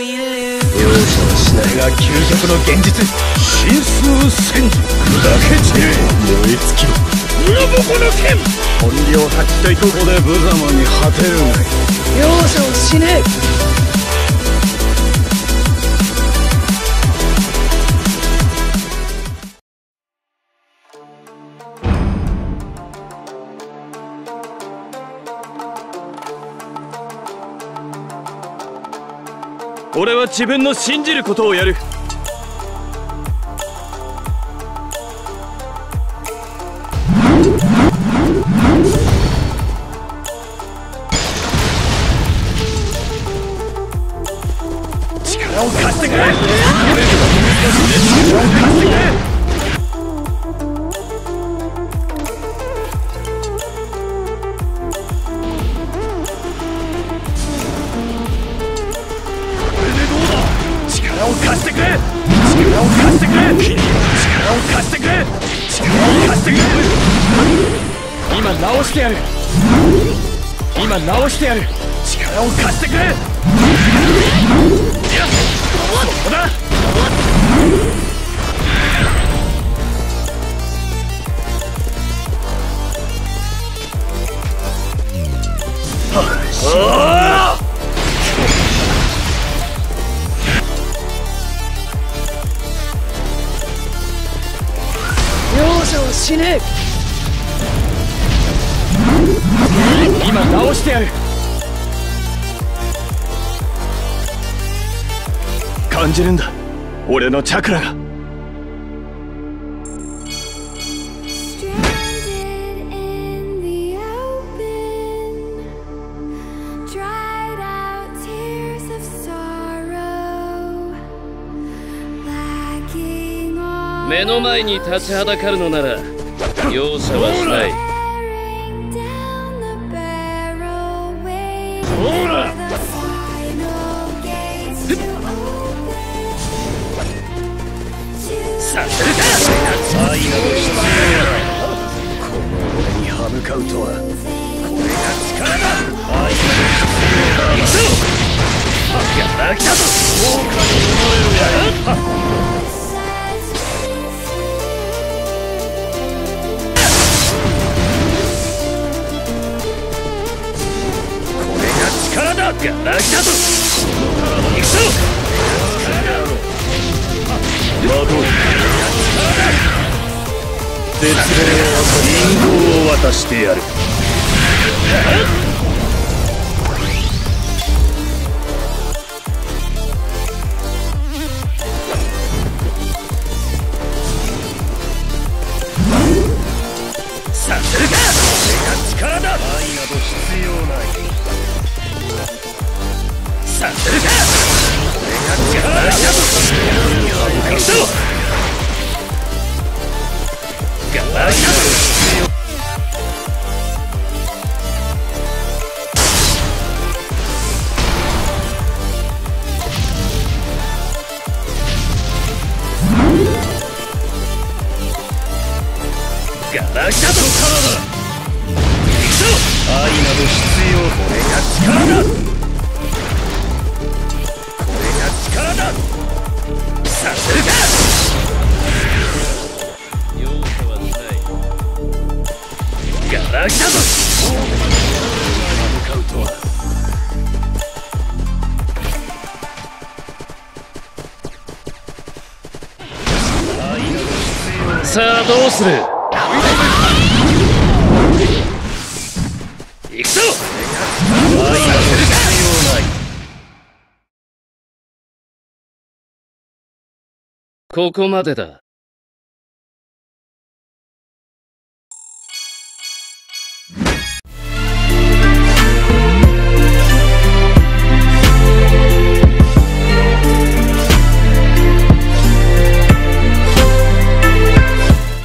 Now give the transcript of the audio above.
容赦はしないが究極の現実真数戦砕け散れ燃え尽きろ裏ボコの剣本領発揮とここで無様に果てるがい容赦をしねえ俺は自分の信じることをやる。力を貸してくれ。力を貸してくれ。力を貸してくれ。力を貸してくれ。力を貸してくれ。今直してやる。今直してやる。力を貸してくれ。そこだ。はあ死ね。今倒してやる。感じるんだ。俺のチャクラが。目の前に立ちはだかるのなら容赦はしない。ほら。させるか愛など必要ないこの俺に歯向かうとはこれが力だ。が来たぞ。行くぞ絶命を渡してやるガラキだぞ行くぞ愛など必要これが力だこれが力ださせるか容赦はしないガラキだぞ向かうとはさあどうする？ここまでだ。